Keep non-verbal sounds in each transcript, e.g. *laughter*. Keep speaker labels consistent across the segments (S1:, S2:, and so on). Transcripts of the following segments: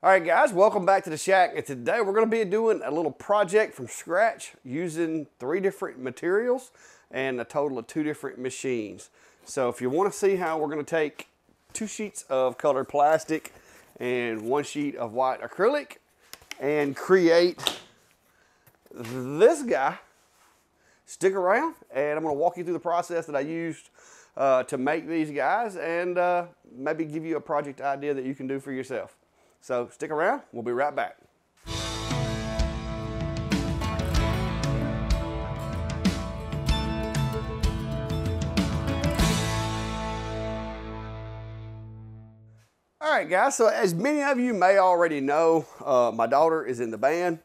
S1: All right, guys, welcome back to the shack. And today we're going to be doing a little project from scratch using three different materials and a total of two different machines. So if you want to see how we're going to take two sheets of colored plastic and one sheet of white acrylic and create this guy, stick around and I'm going to walk you through the process that I used uh, to make these guys and uh, maybe give you a project idea that you can do for yourself. So stick around, we'll be right back. All right, guys, so as many of you may already know, uh, my daughter is in the band,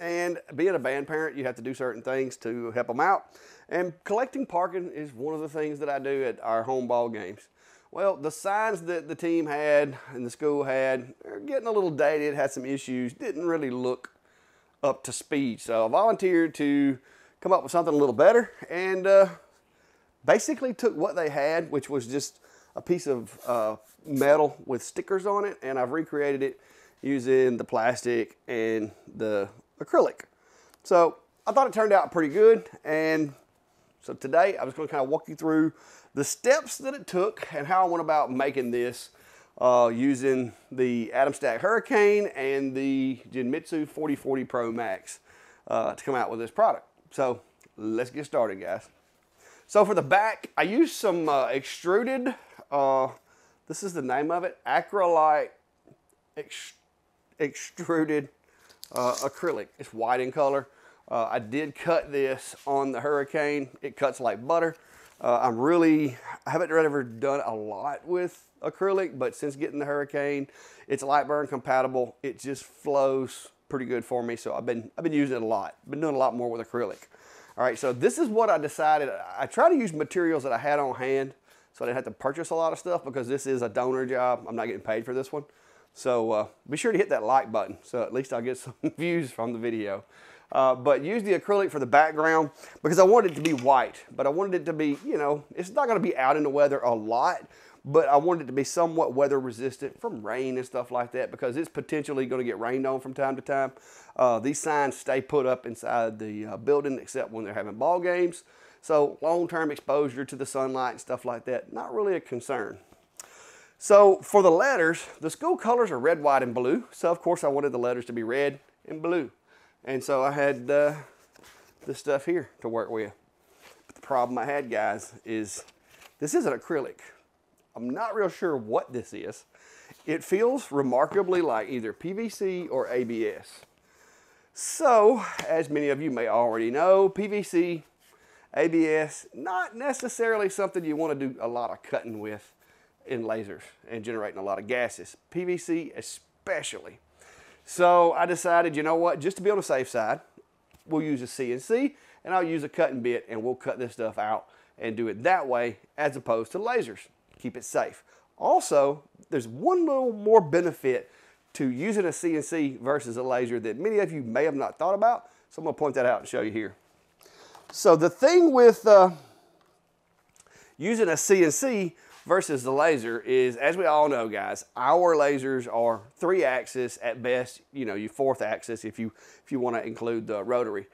S1: and being a band parent, you have to do certain things to help them out. And collecting parking is one of the things that I do at our home ball games. Well, the signs that the team had and the school had are getting a little dated, had some issues, didn't really look up to speed. So I volunteered to come up with something a little better and uh, basically took what they had, which was just a piece of uh, metal with stickers on it, and I've recreated it using the plastic and the acrylic. So I thought it turned out pretty good, and so today I was going to kind of walk you through the steps that it took and how I went about making this uh, using the Atomstack Hurricane and the Genmitsu 4040 Pro Max uh, to come out with this product. So let's get started guys. So for the back, I used some uh, extruded, uh, this is the name of it, Acrylite ex extruded uh, acrylic. It's white in color. Uh, I did cut this on the Hurricane. It cuts like butter. Uh, I'm really, I haven't ever done a lot with acrylic, but since getting the Hurricane, it's Lightburn compatible. It just flows pretty good for me. So I've been, I've been using it a lot. Been doing a lot more with acrylic. All right, so this is what I decided. I try to use materials that I had on hand so I didn't have to purchase a lot of stuff because this is a donor job. I'm not getting paid for this one. So uh, be sure to hit that like button so at least I'll get *laughs* some views from the video. Uh, but use the acrylic for the background because I wanted it to be white, but I wanted it to be, you know, it's not going to be out in the weather a lot, but I wanted it to be somewhat weather resistant from rain and stuff like that because it's potentially going to get rained on from time to time. Uh, these signs stay put up inside the uh, building except when they're having ball games. So long-term exposure to the sunlight and stuff like that, not really a concern. So for the letters, the school colors are red, white, and blue. So of course I wanted the letters to be red and blue. And so I had uh, this stuff here to work with. But the problem I had, guys, is this isn't acrylic. I'm not real sure what this is. It feels remarkably like either PVC or ABS. So, as many of you may already know, PVC, ABS, not necessarily something you want to do a lot of cutting with in lasers and generating a lot of gases. PVC especially. So I decided, you know what, just to be on the safe side, we'll use a CNC and I'll use a cutting bit and we'll cut this stuff out and do it that way as opposed to lasers. Keep it safe. Also, there's one little more benefit to using a CNC versus a laser that many of you may have not thought about. So I'm gonna point that out and show you here. So the thing with uh, using a CNC versus the laser is, as we all know, guys, our lasers are three axis at best. You know, you fourth axis if you if you want to include the rotary.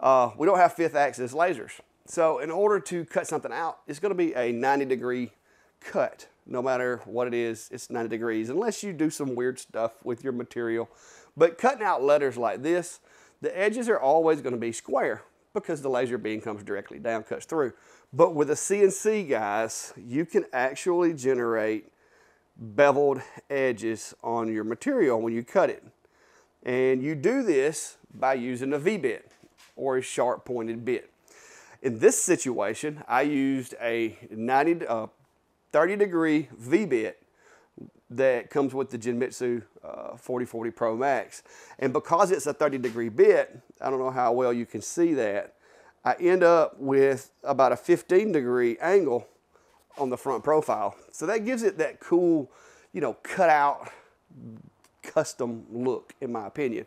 S1: Uh, we don't have fifth axis lasers. So in order to cut something out, it's going to be a 90 degree cut. No matter what it is, it's 90 degrees, unless you do some weird stuff with your material. But cutting out letters like this, the edges are always going to be square because the laser beam comes directly down, cuts through. But with a CNC, guys, you can actually generate beveled edges on your material when you cut it. And you do this by using a V-bit or a sharp pointed bit. In this situation, I used a 90, uh, 30 degree V-bit that comes with the Genmitsu uh, 4040 Pro Max. And because it's a 30 degree bit, I don't know how well you can see that, I end up with about a 15 degree angle on the front profile. So that gives it that cool, you know, cut out custom look in my opinion.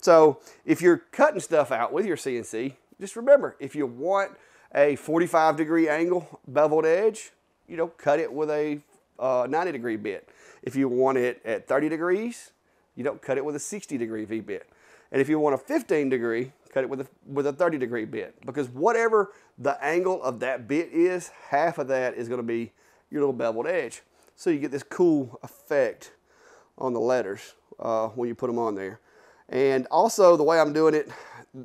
S1: So if you're cutting stuff out with your CNC, just remember, if you want a 45 degree angle beveled edge, you know, cut it with a uh, 90 degree bit. If you want it at 30 degrees, You don't cut it with a 60 degree V bit. And if you want a 15 degree, cut it with a, with a 30 degree bit because whatever the angle of that bit is, half of that is gonna be your little beveled edge. So you get this cool effect on the letters uh, when you put them on there. And also the way I'm doing it,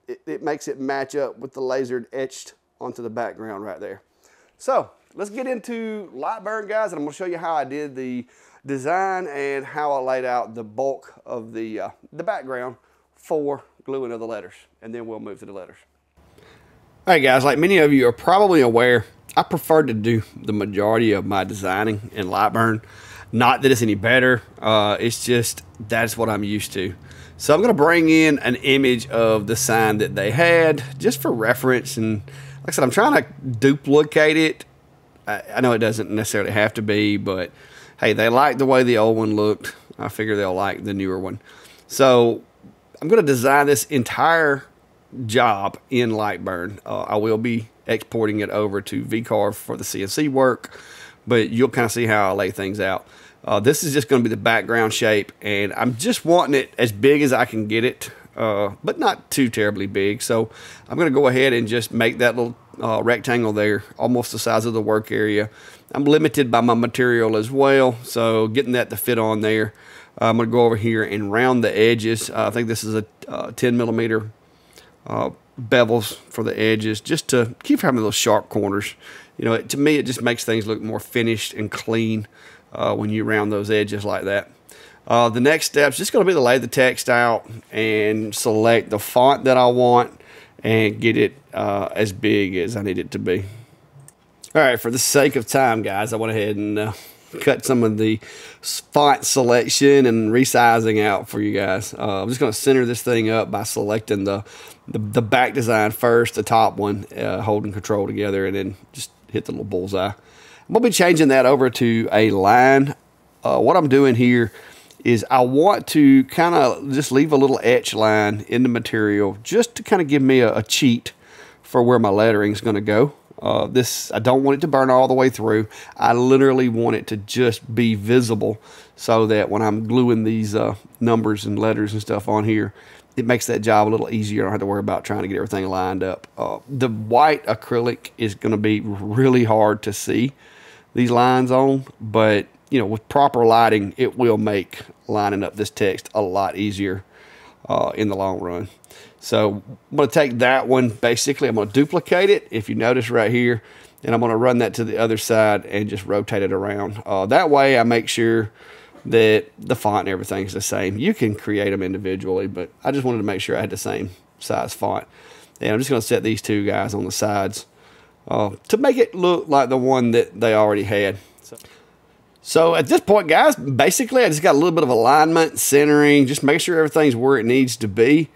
S1: it, it makes it match up with the lasered etched onto the background right there. So let's get into Lightburn guys and I'm gonna show you how I did the design and how I laid out the bulk of the, uh, the background for gluing of the letters. And then we'll move to the letters. All right guys, like many of you are probably aware, I prefer to do the majority of my designing in Lightburn. Not that it's any better, uh, it's just that's what I'm used to. So I'm going to bring in an image of the sign that they had just for reference. And like I said, I'm trying to duplicate it. I, I know it doesn't necessarily have to be, but hey, they like the way the old one looked. I figure they'll like the newer one. So I'm going to design this entire job in Lightburn. Uh, I will be exporting it over to VCarve for the CNC work, but you'll kind of see how I lay things out. Uh, this is just going to be the background shape, and I'm just wanting it as big as I can get it, uh, but not too terribly big. So I'm going to go ahead and just make that little uh, rectangle there, almost the size of the work area. I'm limited by my material as well, so getting that to fit on there. I'm going to go over here and round the edges. Uh, I think this is a uh, 10 millimeter uh, bevels for the edges, just to keep having those sharp corners. You know, it, to me, it just makes things look more finished and clean uh, when you round those edges like that. Uh, the next step is just going to be to lay the text out and select the font that I want and get it uh, as big as I need it to be. All right, for the sake of time, guys, I went ahead and cut some of the font selection and resizing out for you guys. Uh, I'm just going to center this thing up by selecting the, the, the back design first, the top one, uh, holding control together, and then just hit the little bullseye. We'll be changing that over to a line. Uh, what I'm doing here is I want to kind of just leave a little etch line in the material just to kind of give me a, a cheat for where my lettering is going to go. Uh, this I don't want it to burn all the way through. I literally want it to just be visible so that when I'm gluing these uh, numbers and letters and stuff on here, it makes that job a little easier. I don't have to worry about trying to get everything lined up. Uh, the white acrylic is going to be really hard to see these lines on, but you know, with proper lighting, it will make lining up this text a lot easier uh, in the long run. So I'm going to take that one, basically, I'm going to duplicate it, if you notice right here, and I'm going to run that to the other side and just rotate it around. Uh, that way I make sure that the font and everything is the same. You can create them individually, but I just wanted to make sure I had the same size font. And I'm just going to set these two guys on the sides uh, to make it look like the one that they already had. So. so at this point, guys, basically I just got a little bit of alignment, centering, just make sure everything's where it needs to be.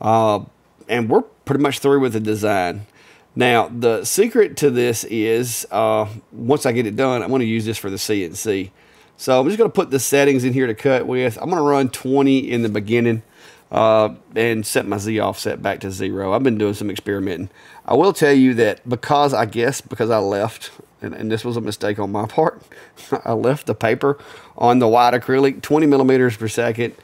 S1: Uh, and we're pretty much through with the design. Now, the secret to this is uh, once I get it done, I'm going to use this for the CNC. So I'm just going to put the settings in here to cut with. I'm going to run 20 in the beginning uh, and set my Z offset back to zero. I've been doing some experimenting. I will tell you that because I guess because I left, and, and this was a mistake on my *laughs* part, I left the paper on the white acrylic 20 millimeters per second.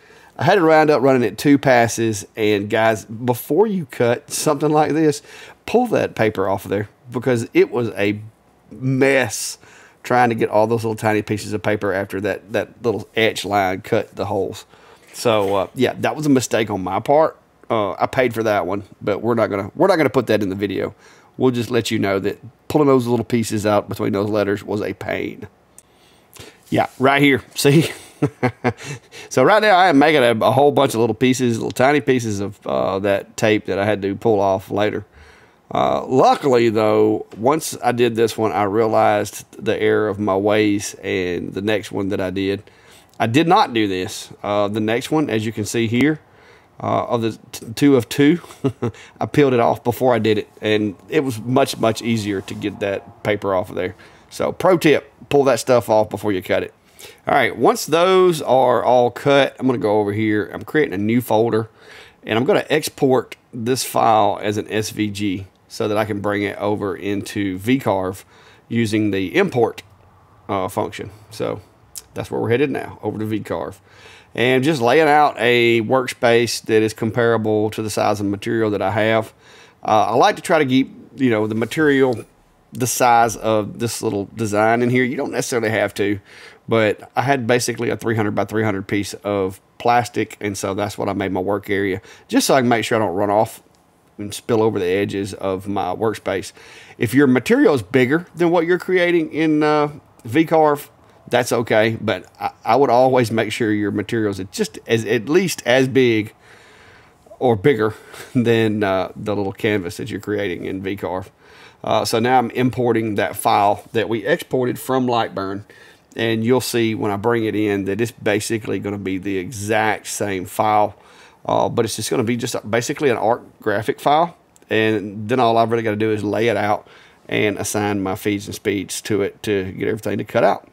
S1: I had it round up running at two passes. And guys, before you cut something like this, pull that paper off of there because it was a mess trying to get all those little tiny pieces of paper after that, that little etch line cut the holes. So uh, yeah, that was a mistake on my part. Uh, I paid for that one, but we're not gonna we're not gonna put that in the video. We'll just let you know that pulling those little pieces out between those letters was a pain. Yeah, right here. See. *laughs* so right now I am making a, a, whole bunch of little pieces, little tiny pieces of uh, that tape that I had to pull off later. Uh, luckily, though, once I did this one, I realized the error of my ways, and the next one that I did, I did not do this. Uh, the next one, as you can see here, uh, of the two of two, *laughs* I peeled it off before I did it, and it was much, much easier to get that paper off of there. So pro tip, pull that stuff off before you cut it. All right, once those are all cut, I'm gonna go over here. I'm creating a new folder, and I'm gonna export this file as an SVG so that I can bring it over into VCarve using the import uh, function. So that's where we're headed now, over to VCarve. and just laying out a workspace that is comparable to the size of material that I have. Uh, I like to try to keep, you know, the material the size of this little design in here. You don't necessarily have to, but I had basically a 300 by 300 piece of plastic, and so that's what I made my work area, just so I can make sure I don't run off and spill over the edges of my workspace. If your material is bigger than what you're creating in uh, VCarve, that's okay. But I, I, would always make sure your materials are just as at least as big or bigger *laughs* than uh, the little canvas that you're creating in VCarve. Uh, so now I'm importing that file that we exported from Lightburn. And you'll see when I bring it in that it's basically going to be the exact same file. Uh, but it's just going to be just basically an art graphic file. And then all I've really got to do is lay it out and assign my feeds and speeds to it to get everything to cut out.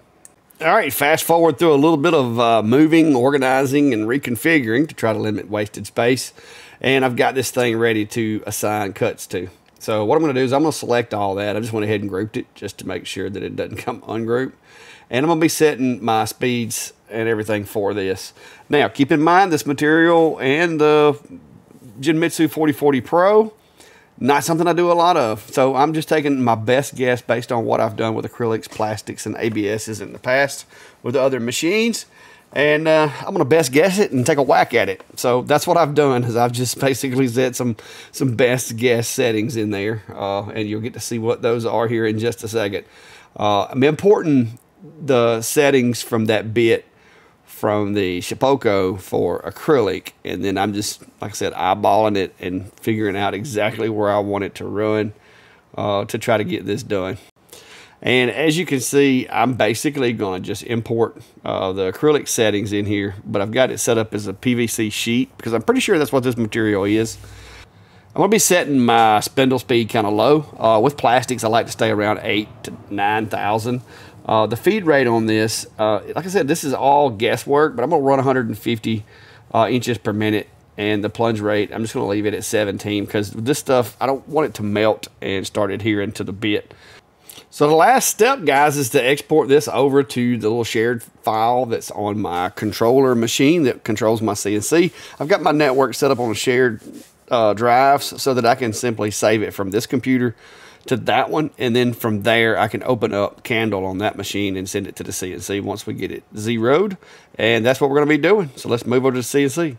S1: All right, fast forward through a little bit of uh, moving, organizing, and reconfiguring to try to limit wasted space. And I've got this thing ready to assign cuts to. So what I'm going to do is I'm going to select all that. I just went ahead and grouped it just to make sure that it doesn't come ungrouped. And I'm going to be setting my speeds and everything for this. Now, keep in mind this material and the Genmitsu 4040 Pro not something I do a lot of. So I'm just taking my best guess based on what I've done with acrylics, plastics, and ABSs in the past with other machines. And uh, I'm to best guess it and take a whack at it. So that's what I've done is I've just *laughs* basically set some some best guess settings in there. Uh, and you'll get to see what those are here in just a second. Uh, I'm importing the settings from that bit from the Shapeoko for acrylic. And then I'm just, like I said, eyeballing it and figuring out exactly where I want it to run uh, to try to get this done. And as you can see, I'm basically going to just import uh, the acrylic settings in here, but I've got it set up as a PVC sheet because I'm pretty sure that's what this material is. I'm going to be setting my spindle speed kind of low. Uh, with plastics, I like to stay around 8 to 9,000. Uh, the feed rate on this, uh, like I said, this is all guesswork, but I'm going to run 150 uh, inches per minute. And the plunge rate, I'm just going to leave it at 17 because this stuff, I don't want it to melt and start adhering to the bit. So the last step, guys, is to export this over to the little shared file that's on my controller machine that controls my CNC. I've got my network set up on a shared uh, drives so that I can simply save it from this computer to that one. And then from there, I can open up Candle on that machine and send it to the CNC once we get it zeroed. And that's what we're going to be doing. So let's move over to the CNC.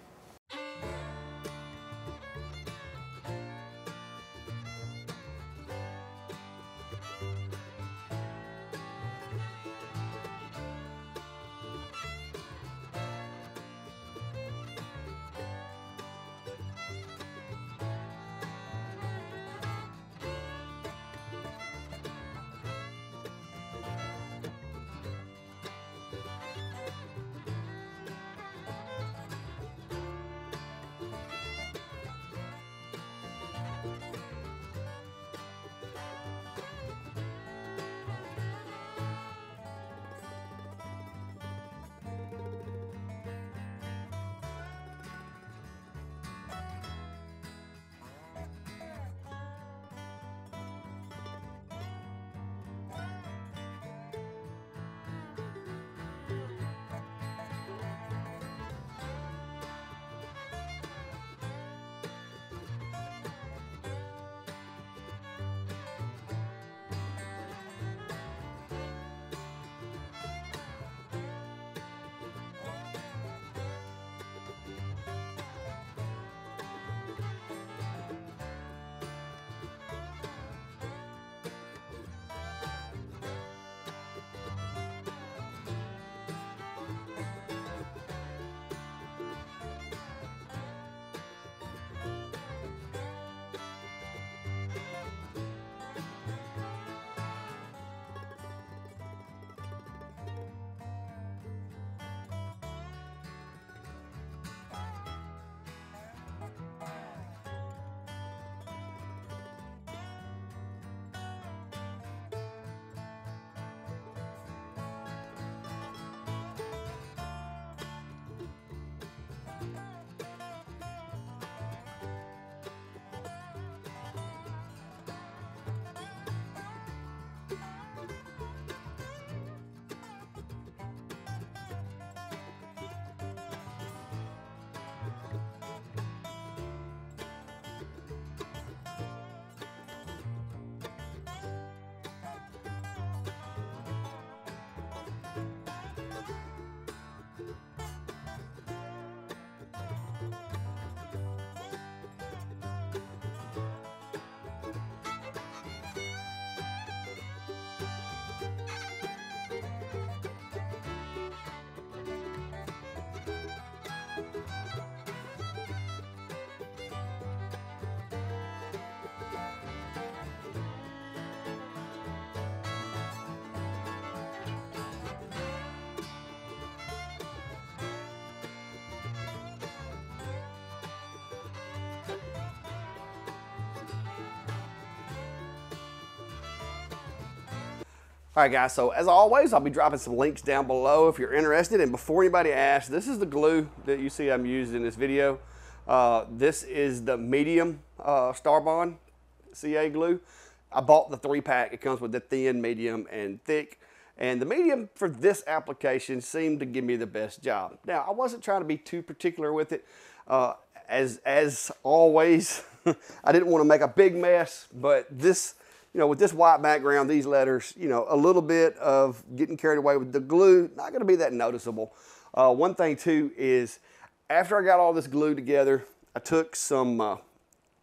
S1: All right, guys, so as always, I'll be dropping some links down below if you're interested. And before anybody asks, this is the glue that you see I'm using in this video. Uh, this is the medium uh, Starbond CA glue. I bought the three pack. It comes with the thin, medium, and thick. And the medium for this application seemed to give me the best job. Now, I wasn't trying to be too particular with it. Uh, as, as always, *laughs* I didn't want to make a big mess, but this, you know, with this white background, these letters, you know, a little bit of getting carried away with the glue, not going to be that noticeable. Uh, one thing too is after I got all this glue together, I took some uh,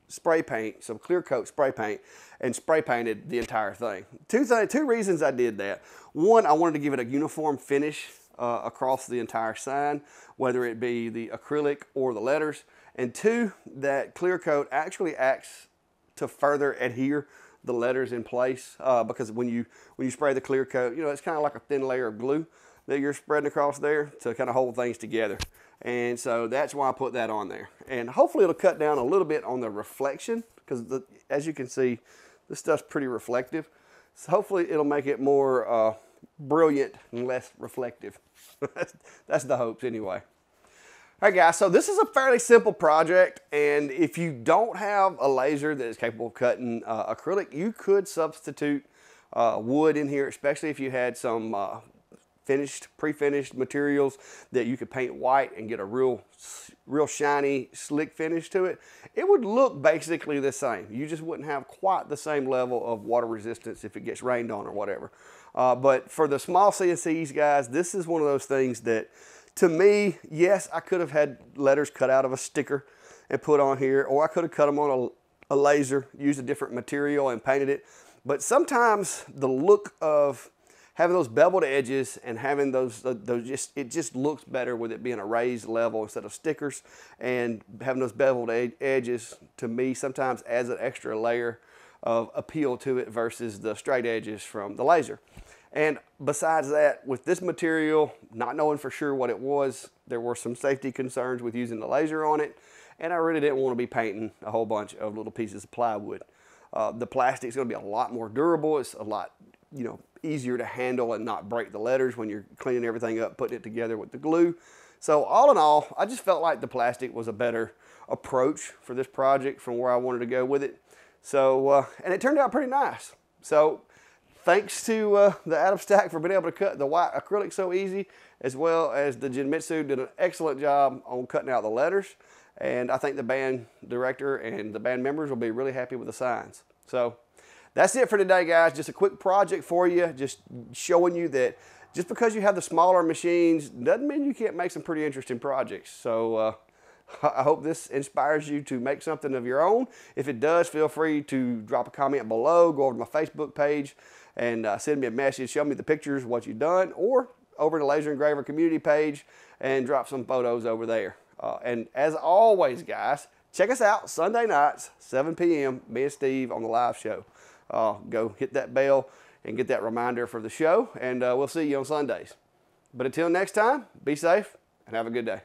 S1: spray paint, some clear coat spray paint, and spray painted the entire thing. Two, th two reasons I did that. One, I wanted to give it a uniform finish uh, across the entire sign, whether it be the acrylic or the letters. And two, that clear coat actually acts to further adhere the letters in place uh, because when you when you spray the clear coat, you know, it's kind of like a thin layer of glue that you're spreading across there to kind of hold things together. And so that's why I put that on there. And hopefully it'll cut down a little bit on the reflection because as you can see, this stuff's pretty reflective. So hopefully it'll make it more uh, brilliant and less reflective. *laughs* that's the hopes anyway. All right guys, so this is a fairly simple project and if you don't have a laser that is capable of cutting uh, acrylic, you could substitute uh, wood in here, especially if you had some uh, finished, pre-finished materials that you could paint white and get a real, real shiny, slick finish to it, it would look basically the same. You just wouldn't have quite the same level of water resistance if it gets rained on or whatever. Uh, but for the small CNCs, guys, this is one of those things that, to me, yes, I could have had letters cut out of a sticker and put on here, or I could have cut them on a, a laser, used a different material and painted it. But sometimes the look of having those beveled edges and having those, those just, it just looks better with it being a raised level instead of stickers and having those beveled ed edges to me sometimes adds an extra layer of appeal to it versus the straight edges from the laser. And besides that, with this material, not knowing for sure what it was, there were some safety concerns with using the laser on it. And I really didn't want to be painting a whole bunch of little pieces of plywood. Uh, the plastic is going to be a lot more durable. It's a lot, you know, easier to handle and not break the letters when you're cleaning everything up, putting it together with the glue. So all in all, I just felt like the plastic was a better approach for this project from where I wanted to go with it. So, uh, and it turned out pretty nice. So thanks to uh, the Atomstack for being able to cut the white acrylic so easy, as well as the Genmitsu did an excellent job on cutting out the letters. And I think the band director and the band members will be really happy with the signs. So that's it for today, guys. Just a quick project for you, just showing you that just because you have the smaller machines doesn't mean you can't make some pretty interesting projects. So uh, I hope this inspires you to make something of your own. If it does, feel free to drop a comment below, go over to my Facebook page and uh, send me a message, show me the pictures, what you've done, or over to the Laser Engraver community page and drop some photos over there. Uh, and as always, guys, check us out Sunday nights, 7 p.m., me and Steve on the live show uh, go hit that bell and get that reminder for the show. And uh, we'll see you on Sundays. But until next time, be safe and have a good day.